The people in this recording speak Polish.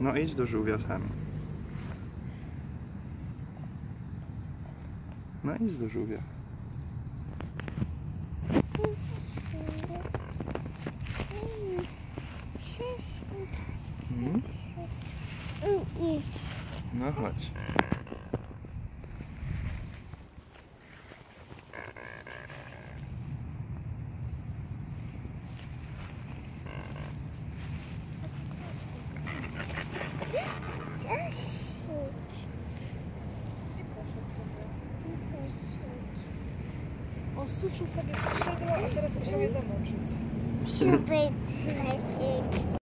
No idź do żółwia sami. No idź do żółwia. Hmm? No chodź. Посушу собі сушила, а зараз почала замочити. Щупить.